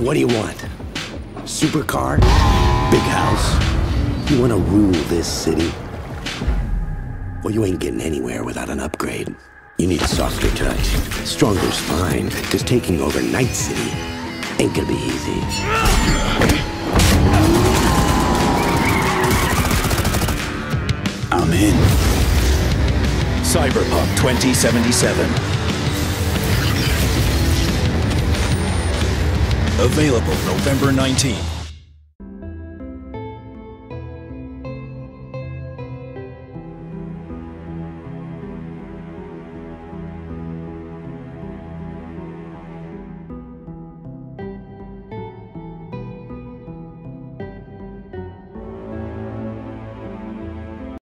What do you want? Supercar? Big house? You want to rule this city? Well, you ain't getting anywhere without an upgrade. You need a softer touch. Stronger's fine, because taking over Night City ain't gonna be easy. I'm in. Cyberpunk 2077. Available November 19.